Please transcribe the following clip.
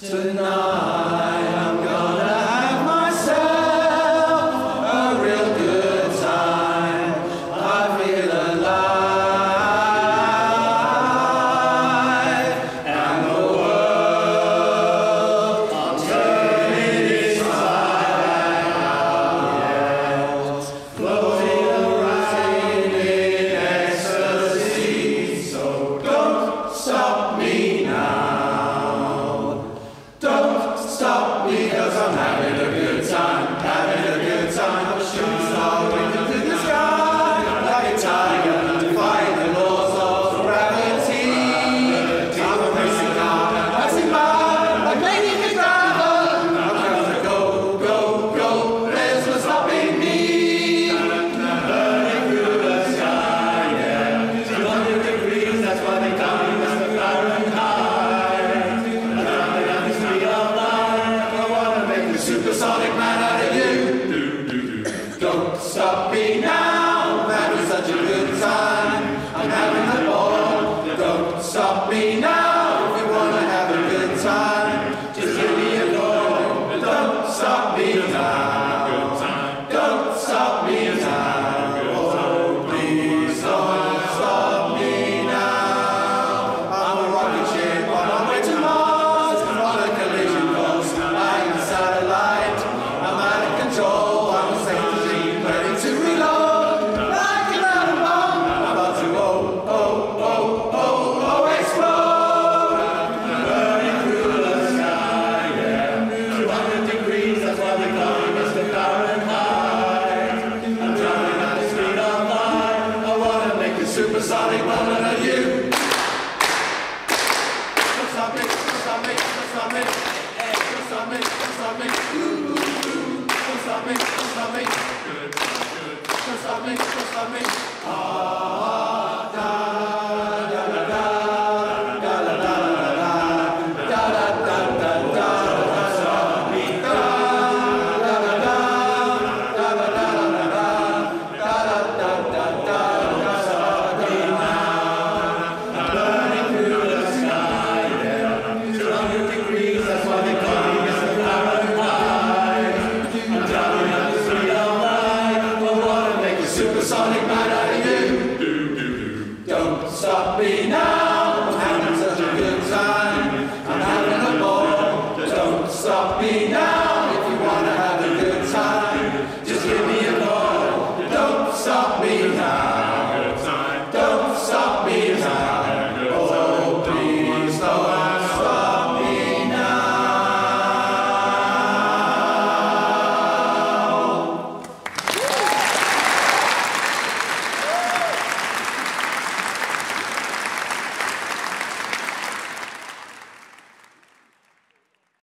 Tonight I'm gonna stop me Don't stop me, Don't stop me now, I'm having such a good time. I'm having a ball. Don't stop me now, if you wanna have a good time. Just give me a ball. Don't stop me now.